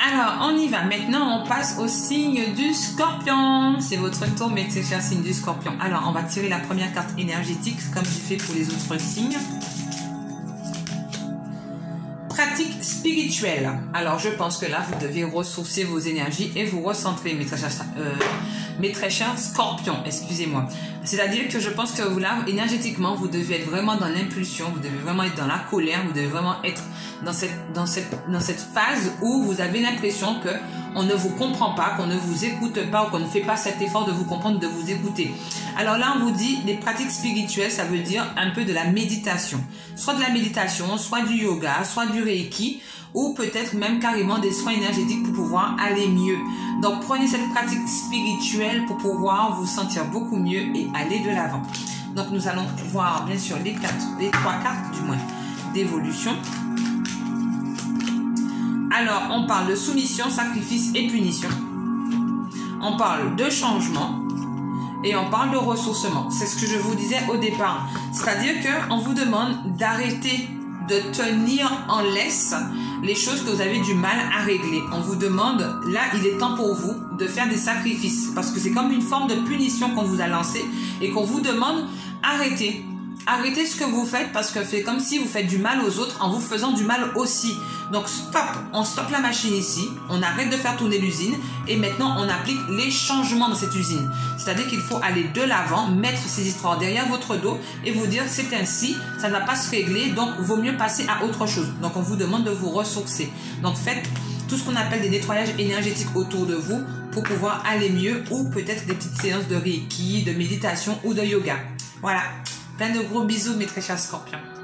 Alors, on y va. Maintenant, on passe au signe du scorpion. C'est votre tour, mes très chers signes du scorpion. Alors, on va tirer la première carte énergétique, comme je fais pour les autres signes. Spirituelle. Alors, je pense que là, vous devez ressourcer vos énergies et vous recentrer, mes très chers, euh, mes très chers scorpions. Excusez-moi. C'est-à-dire que je pense que vous, là, énergétiquement, vous devez être vraiment dans l'impulsion, vous devez vraiment être dans la colère, vous devez vraiment être dans cette, dans cette, dans cette phase où vous avez l'impression que on ne vous comprend pas, qu'on ne vous écoute pas ou qu'on ne fait pas cet effort de vous comprendre, de vous écouter. Alors là, on vous dit les pratiques spirituelles, ça veut dire un peu de la méditation. Soit de la méditation, soit du yoga, soit du reiki, ou peut-être même carrément des soins énergétiques pour pouvoir aller mieux. Donc prenez cette pratique spirituelle pour pouvoir vous sentir beaucoup mieux et aller de l'avant. Donc nous allons voir bien sûr les quatre, les trois cartes du moins d'évolution. Alors, on parle de soumission, sacrifice et punition. On parle de changement et on parle de ressourcement. C'est ce que je vous disais au départ. C'est-à-dire qu'on vous demande d'arrêter de tenir en laisse les choses que vous avez du mal à régler. On vous demande, là, il est temps pour vous de faire des sacrifices parce que c'est comme une forme de punition qu'on vous a lancée et qu'on vous demande, arrêtez arrêtez ce que vous faites parce que c'est comme si vous faites du mal aux autres en vous faisant du mal aussi. Donc stop, on stoppe la machine ici, on arrête de faire tourner l'usine et maintenant on applique les changements dans cette usine. C'est-à-dire qu'il faut aller de l'avant, mettre ces histoires derrière votre dos et vous dire c'est ainsi, ça ne va pas se régler, donc vaut mieux passer à autre chose. Donc on vous demande de vous ressourcer. Donc faites tout ce qu'on appelle des nettoyages énergétiques autour de vous pour pouvoir aller mieux ou peut-être des petites séances de Reiki, de méditation ou de yoga. Voilà. Plein de gros bisous, mes très chers scorpions.